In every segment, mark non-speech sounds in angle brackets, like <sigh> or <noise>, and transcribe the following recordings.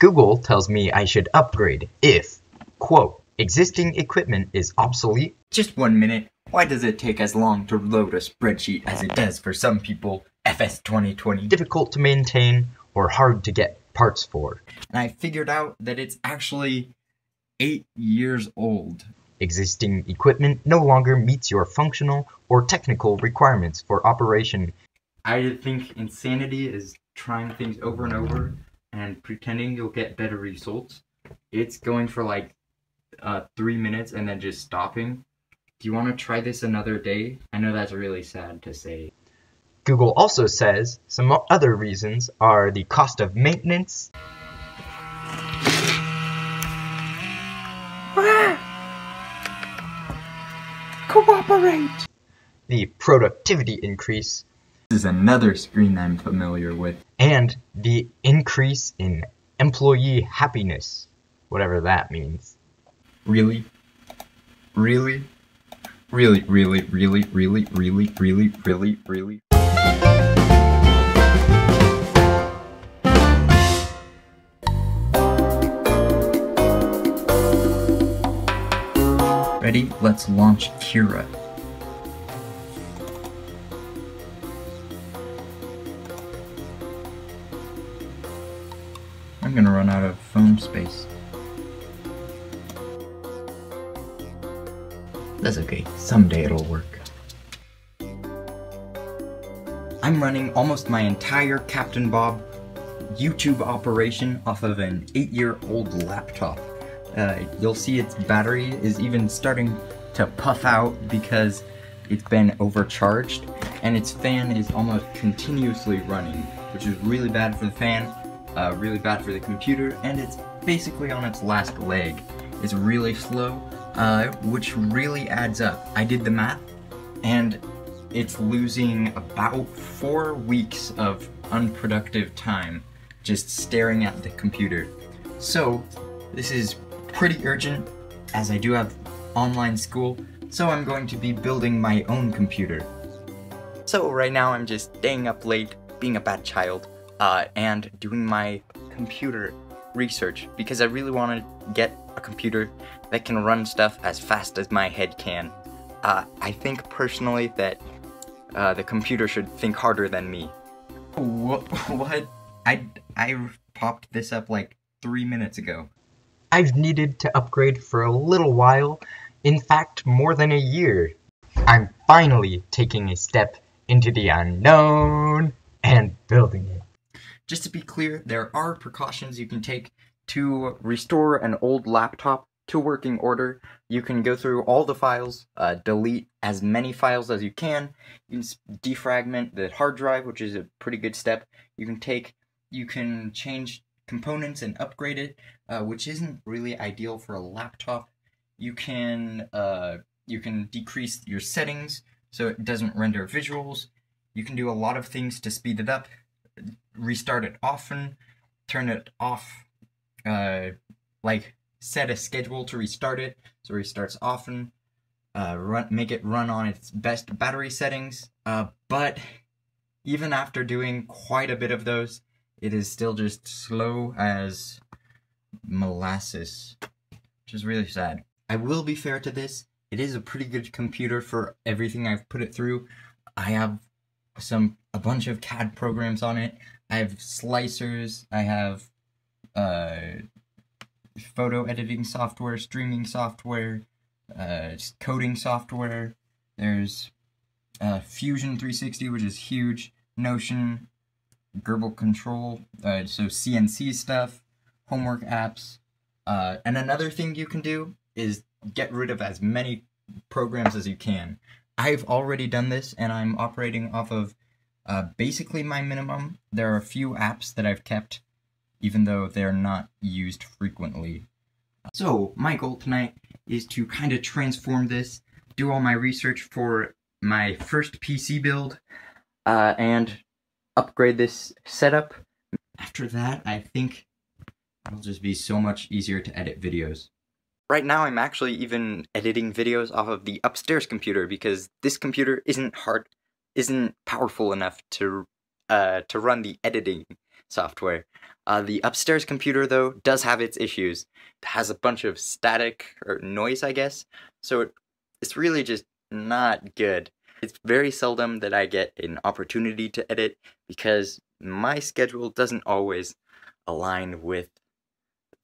Google tells me I should upgrade if, quote, existing equipment is obsolete. Just one minute. Why does it take as long to load a spreadsheet as it does for some people? FS 2020. difficult to maintain, or hard to get parts for. And I figured out that it's actually eight years old. Existing equipment no longer meets your functional or technical requirements for operation. I think insanity is trying things over and over and pretending you'll get better results. It's going for like uh, three minutes and then just stopping. Do you want to try this another day? I know that's really sad to say. Google also says some other reasons are the cost of maintenance, Cooperate! the productivity increase, This is another screen I'm familiar with. and the increase in employee happiness, whatever that means. Really? Really? Really, really, really, really, really, really, really, really? Ready? Let's launch Cura. Space. That's okay. Someday it'll work. I'm running almost my entire Captain Bob YouTube operation off of an 8-year-old laptop. Uh, you'll see its battery is even starting to puff out because it's been overcharged, and its fan is almost continuously running, which is really bad for the fan, uh, really bad for the computer, and it's basically on its last leg. It's really slow, uh, which really adds up. I did the math, and it's losing about four weeks of unproductive time just staring at the computer. So, this is pretty urgent, as I do have online school, so I'm going to be building my own computer. So right now I'm just staying up late, being a bad child, uh, and doing my computer research because I really want to get a computer that can run stuff as fast as my head can. Uh, I think personally that uh, the computer should think harder than me. What? <laughs> What? I I popped this up like three minutes ago. I've needed to upgrade for a little while, in fact, more than a year. I'm finally taking a step into the unknown and building it. Just to be clear, there are precautions you can take to restore an old laptop to working order. You can go through all the files, uh, delete as many files as you can. You can defragment the hard drive, which is a pretty good step. You can take, you can change components and upgrade it, uh, which isn't really ideal for a laptop. You can, uh, you can decrease your settings so it doesn't render visuals. You can do a lot of things to speed it up restart it often, turn it off, uh, like set a schedule to restart it so it restarts often, uh, run, make it run on its best battery settings. Uh, but even after doing quite a bit of those, it is still just slow as molasses, which is really sad. I will be fair to this. It is a pretty good computer for everything I've put it through. I have some a bunch of CAD programs on it. I have slicers. I have uh, photo editing software, streaming software, uh, coding software. There's uh, Fusion 360, which is huge. Notion, Grbl Control, uh, so CNC stuff, homework apps. Uh, and another thing you can do is get rid of as many programs as you can. I've already done this, and I'm operating off of uh, basically my minimum. There are a few apps that I've kept, even though they're not used frequently. So, my goal tonight is to kind of transform this, do all my research for my first PC build, uh, and upgrade this setup. After that, I think it'll just be so much easier to edit videos. Right now, I'm actually even editing videos off of the upstairs computer because this computer isn't hard, isn't powerful enough to uh, to run the editing. software. Uh, the upstairs computer, though, does have its issues. It has a bunch of static or noise, I guess, so it, it's really just not good. It's very seldom that I get an opportunity to edit because my schedule doesn't always align with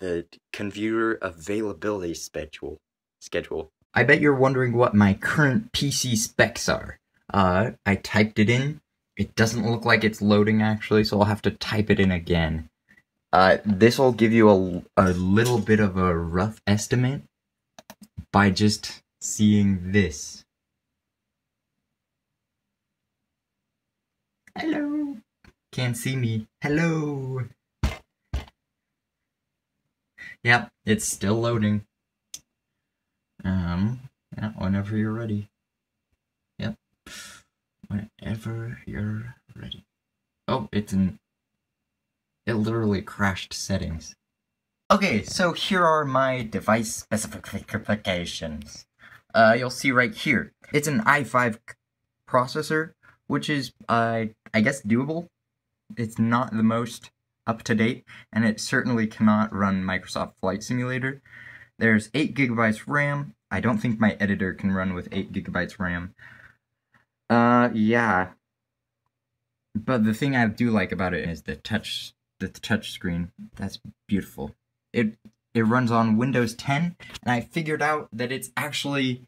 the computer availability schedule. Schedule. I bet you're wondering what my current PC specs are. Uh, I typed it in. It doesn't look like it's loading actually, so I'll have to type it in again. Uh, this will give you a, a little bit of a rough estimate by just seeing this. Hello. Can't see me. Hello. Yep, it's still loading. Um, yeah, whenever you're ready. Yep. Whenever you're ready. Oh, it's in... It literally crashed settings. Okay, so here are my device specifications. Uh, you'll see right here. It's an i5 processor, which is, uh, I guess doable. It's not the most up to date, and it certainly cannot run Microsoft Flight Simulator. There's 8 gigabytes RAM. I don't think my editor can run with 8 gigabytes RAM. Uh, yeah. But the thing I do like about it is the touch, the touch screen. That's beautiful. It it runs on Windows 10, and I figured out that it's actually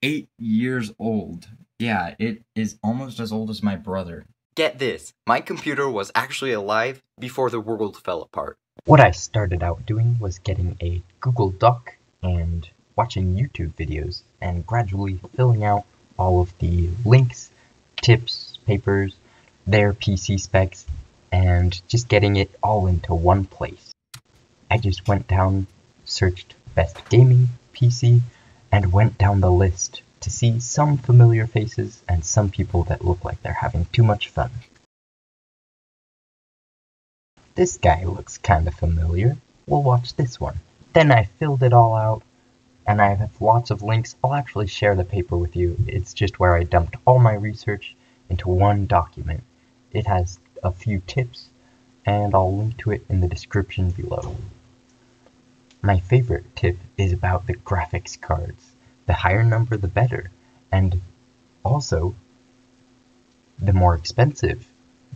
eight years old. Yeah, it is almost as old as my brother. Get this, my computer was actually alive before the world fell apart. What I started out doing was getting a Google Doc and watching YouTube videos and gradually filling out all of the links, tips, papers, their PC specs, and just getting it all into one place. I just went down, searched best gaming PC, and went down the list to see some familiar faces and some people that look like they're having too much fun. This guy looks kinda familiar. We'll watch this one. Then I filled it all out, and I have lots of links. I'll actually share the paper with you. It's just where I dumped all my research into one document. It has a few tips, and I'll link to it in the description below. My favorite tip is about the graphics cards the higher number the better. And also, the more expensive,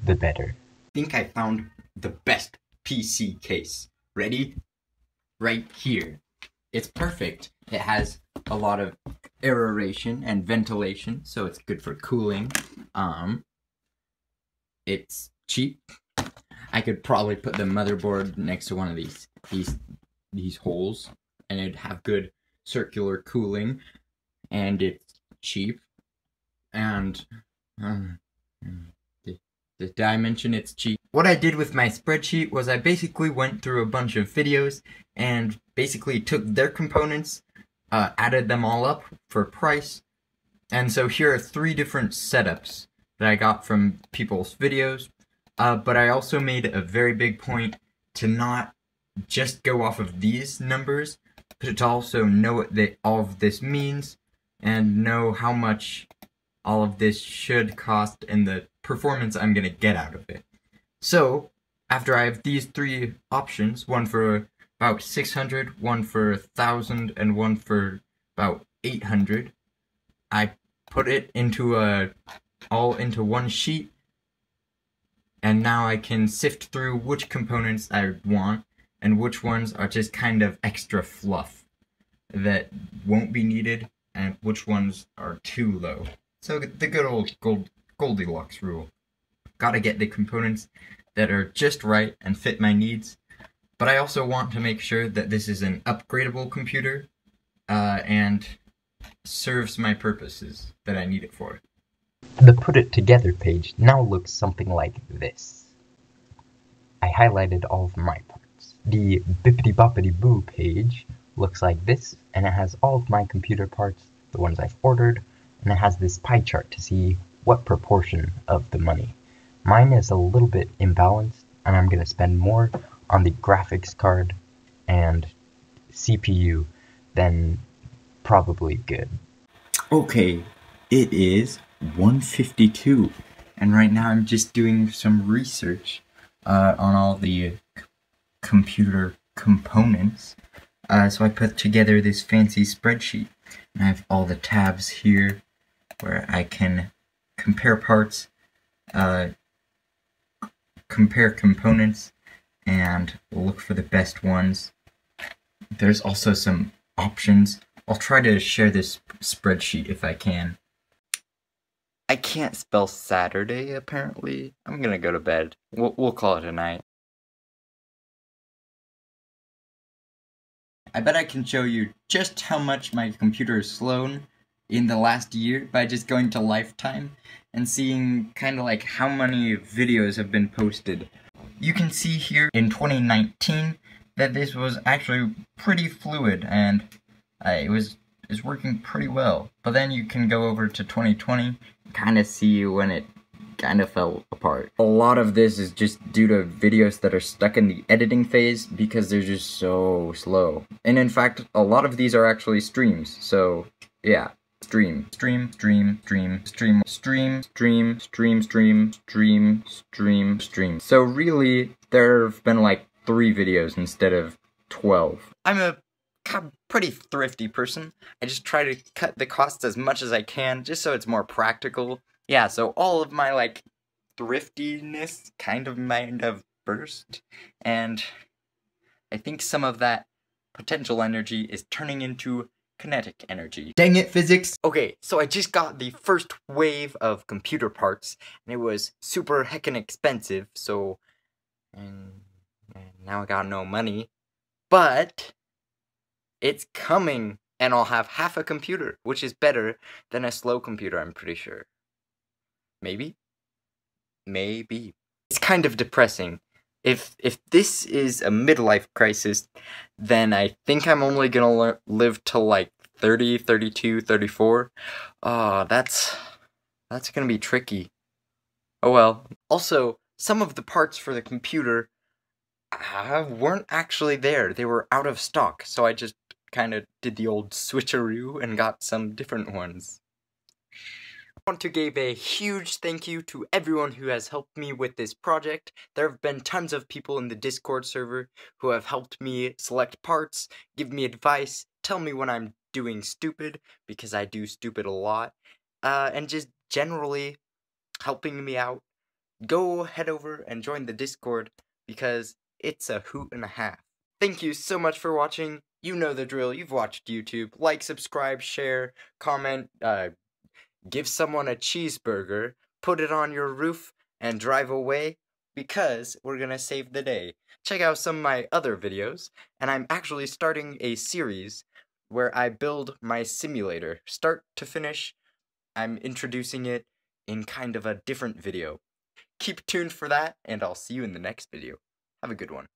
the better. I think I found the best PC case. Ready? Right here. It's perfect. It has a lot of aeration and ventilation, so it's good for cooling. Um, it's cheap. I could probably put the motherboard next to one of these these these holes, and it'd have good circular cooling, and it's cheap. And um, did, did it's cheap? What I did with my spreadsheet was I basically went through a bunch of videos and basically took their components, uh, added them all up for price, and so here are three different setups that I got from people's videos. Uh, but I also made a very big point to not just go off of these numbers, but to also know what they, all of this means and know how much all of this should cost and the performance I'm going to get out of it. So, after I have these three options, one for about 600, one for 1000, and one for about 800, I put it into a all into one sheet and now I can sift through which components I want and which ones are just kind of extra fluff that won't be needed and which ones are too low. So the good old gold, Goldilocks rule. Gotta get the components that are just right and fit my needs, but I also want to make sure that this is an upgradable computer uh, and serves my purposes that I need it for. The put it together page now looks something like this. I highlighted all of my parts. The bippity boppity boo page looks like this, and it has all of my computer parts, the ones I've ordered, and it has this pie chart to see what proportion of the money. Mine is a little bit imbalanced, and I'm going to spend more on the graphics card and CPU than probably good. Okay, it is 152, and right now I'm just doing some research uh, on all the computer components. Uh, so I put together this fancy spreadsheet. And I have all the tabs here where I can compare parts, uh, compare components, and look for the best ones. There's also some options. I'll try to share this spreadsheet if I can. I can't spell Saturday, apparently. I'm gonna go to bed. We'll, we'll call it a night. I bet I can show you just how much my computer has slowed in the last year by just going to Lifetime and seeing kind of like how many videos have been posted. You can see here in 2019 that this was actually pretty fluid and uh, it was is working pretty well. But then you can go over to 2020, kind of see when it kind of fell apart. A lot of this is just due to videos that are stuck in the editing phase because they're just so slow. And in fact, a lot of these are actually streams. So, yeah. Stream, stream, stream, stream, stream, stream, stream, stream, stream, stream, stream, stream. So really, there have been like three videos instead of 12. I'm a pretty thrifty person. I just try to cut the costs as much as I can just so it's more practical. Yeah, so all of my like thriftiness kind of might have burst and I think some of that potential energy is turning into kinetic energy. Dang it, physics! Okay, so I just got the first wave of computer parts, and it was super heckin' expensive, so... And, and now I got no money. But... It's coming, and I'll have half a computer, which is better than a slow computer, I'm pretty sure. Maybe? Maybe. It's kind of depressing. If if this is a midlife crisis, then I think I'm only gonna live to like 30, 32, 34. Oh, that's that's gonna be tricky. Oh well. Also, some of the parts for the computer uh, weren't actually there. They were out of stock, so I just kind of did the old switcheroo and got some different ones. Want to give a huge thank you to everyone who has helped me with this project. There have been tons of people in the Discord server who have helped me select parts, give me advice, tell me when I'm doing stupid, because I do stupid a lot, uh, and just generally helping me out. Go head over and join the Discord, because it's a hoot and a half. Thank you so much for watching. You know the drill. You've watched YouTube. Like, subscribe, share, comment, uh, give someone a cheeseburger, put it on your roof, and drive away because we're gonna save the day. Check out some of my other videos, and I'm actually starting a series where I build my simulator. Start to finish, I'm introducing it in kind of a different video. Keep tuned for that, and I'll see you in the next video. Have a good one.